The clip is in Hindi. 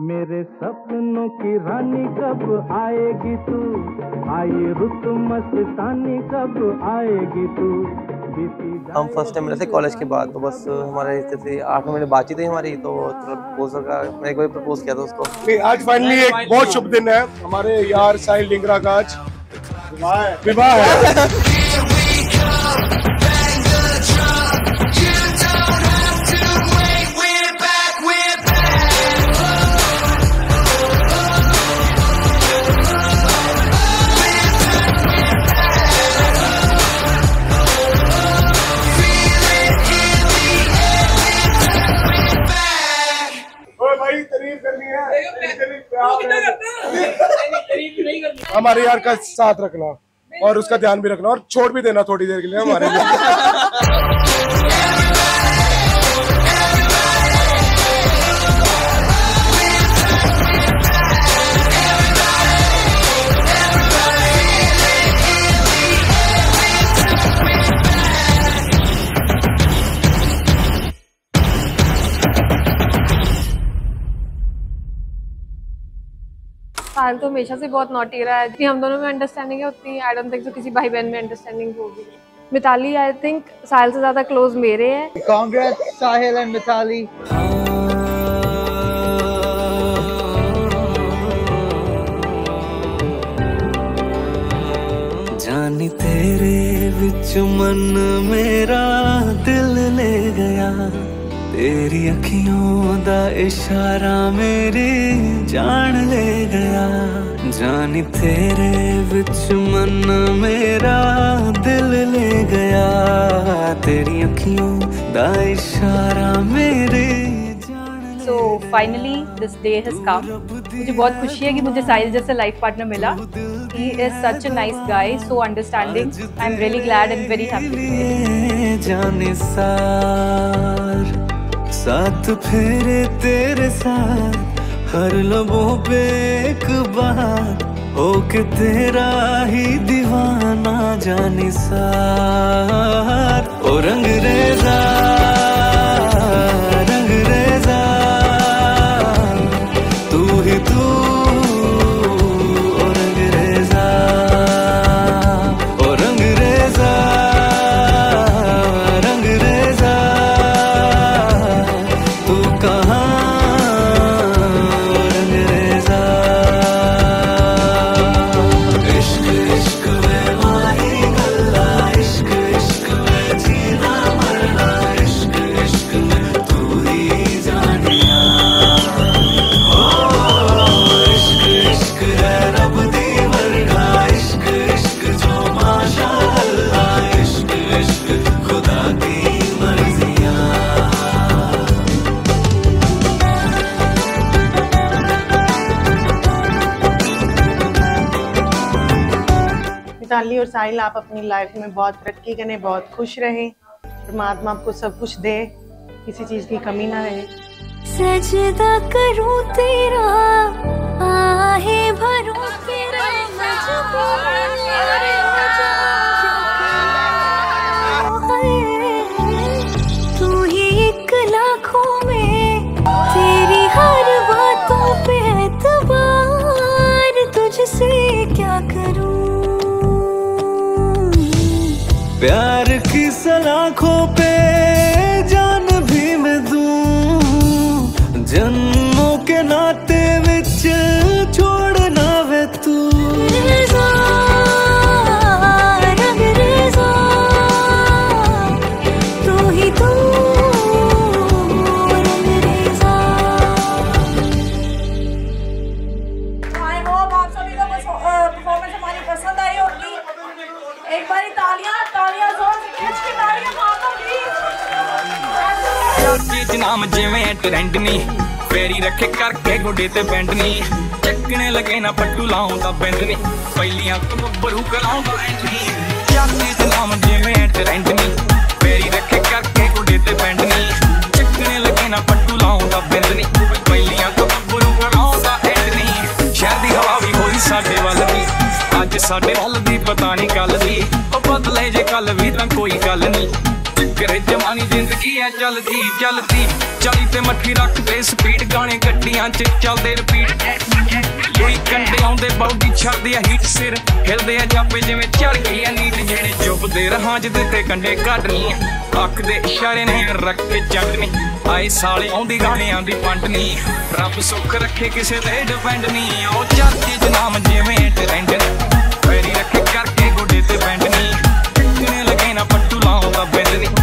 मेरे सपनों की रानी कब आएगी तू? आई रुत मस्तानी कब आएगी तू? हम फ़र्स्ट टाइम मिले थे कॉलेज के बाद तो बस हमारे जैसे आठ महीने बातचीत थी हमारी तो प्रपोजल का मैं एक बार प्रपोज किया था उसको। आज फाइनली एक बहुत शुभ दिन है। हमारे यार साहिल डिंगरा का आज विवाह है। हमारे यार का साथ रखना और उसका ध्यान भी रखना और छोड़ भी देना थोड़ी देर के लिए हमारे लिए। साहिल तो हमेशा से बहुत नोटी रहा है। जितनी हम दोनों में अंडरस्टैंडिंग है उतनी आई डोंट थिंक तो किसी भाई बहन में अंडरस्टैंडिंग होगी। मिताली आई थिंक साहिल से ज़्यादा क्लोज मेरे हैं। Congrats, Sahil and Mitali. जानी तेरे विच मन मेरा दिल ले गया। तेरी अखियों दा इशारा मेरी जान ले गया। जानी तेरे विच मन मेरा दिल ले गया। तेरी अखियों दा इशारा मेरी so finally this day has come मुझे बहुत खुशी है कि मुझे साहिल जैसा लाइफ पार्टनर मिला। He is such a nice guy so understanding I am really glad and very happy जाने सार। साथ फेरे तेरे साथ, हर लबों पे एक बार हो के तेरा ही दीवाना जाने सार ओ रंग रेजा मिताली और साहिल, आप अपनी लाइफ में बहुत तरक्की करें, बहुत खुश रहें। परमात्मा आपको सब कुछ दे, किसी चीज़ की कमी ना रहे। सजदा करूँ तेरा, आहे भरूं तेरा, मजबूर प्यार की सलाखों पे ਚੀਜ਼ ਨਾਮ ਜਿਵੇਂ ਟ੍ਰੈਂਡ ਨਹੀਂ ਫੇਰੀ ਰੱਖੇ ਕਰਕੇ ਗੋਡੇ ਤੇ ਬੈਂਡ ਨਹੀਂ ਚੱਕਣੇ ਲਗੇ ਨਾ ਪੱਟੂ ਲਾਉਂਦਾ ਬੈਂਡ ਨਹੀਂ ਪਹਿਲੀਆਂ ਤੋਂ ਬੱਬਰੂ ਕਰਾਉਂਦਾ ਐਂਡ ਨਹੀਂ ਚੀਜ਼ ਨਾਮ ਜਿਵੇਂ ਟ੍ਰੈਂਡ ਨਹੀਂ ਫੇਰੀ ਰੱਖੇ ਕਰਕੇ ਗੋਡੇ ਤੇ ਬੈਂਡ ਨਹੀਂ ਚੱਕਣੇ ਲਗੇ ਨਾ ਪੱਟੂ ਲਾਉਂਦਾ ਬੈਂਡ ਨਹੀਂ ਪਹਿਲੀਆਂ ਤੋਂ ਬੱਬਰੂ ਕਰਾਉਂਦਾ ਐਂਡ ਨਹੀਂ ਸ਼ਹਿਰ ਦੀ ਹਵਾ ਵੀ ਹੋਈ ਸਾਡੇ ਵੱਲ ਦੀ। ਅੱਜ ਸਾਡੇ ਵੱਲ ਦੀ ਪਤਾ ਨਹੀਂ ਕੱਲ ਦੀ। ਉਹ ਬਦਲੇ ਜੇ ਕੱਲ ਵੀ ਤਾਂ ਕੋਈ ਗੱਲ ਨਹੀਂ ਕਰੇ ਜਵਾਨੀ ਜ਼ਿੰਦਗੀ ਐ ਚੱਲਦੀ ਚੱਲਦੀ। ਚਲੀ ਤੇ ਮੱਠੀ ਰੱਖਦੇ ਸਪੀਡ ਗਾਣੇ ਗੱਡੀਆਂ 'ਚ ਚੱਲਦੇ ਰਿਪੀਟ ਲੋਈ ਕੰਡੇ ਆਉਂਦੇ, ਬਾਡੀ ਛੱਡਦੇ ਆ ਹੀਟ ਸਿਰ। ਹਿਲਦੇ ਆ ਜਾਪੇ ਜਿਵੇਂ ਚੜ ਗਈ ਆ ਨੀਂਦ। ਜਿਹੜੇ ਚੁੱਪਦੇ ਰਹਾ ਜਿੱਦੇ ਤੇ ਕੰਡੇ ਕੱਢਨੀ ਅੱਖ ਦੇ ਇਸ਼ਾਰੇ ਨੇ ਰੱਖ ਕੇ ਚੱਟਨੀ ਆਏ ਸਾਲੇ ਆਉਂਦੀ ਗਾਣਿਆਂ ਦੀ ਪੰਡਨੀ ਰੱਬ ਸੁੱਖ ਰੱਖੇ, ਕਿਸੇ ਤੇ ਡਿਪੈਂਡ ਨਹੀਂ ਉਹ ਚਰਚੇ ਜਨਾਮ ਜਿਵੇਂ ਟ੍ਰੈਂਡ ਕਰਕੇ ਗੋਡੇ ਤੇ ਬੈਂਡ ਨਹੀਂ ਕਿੰਨੇ ਲਗੇ ਨਾ ਪੱਟੂ ਲਾਉਂਦਾ ਬੈਂਡ ਨਹੀਂ।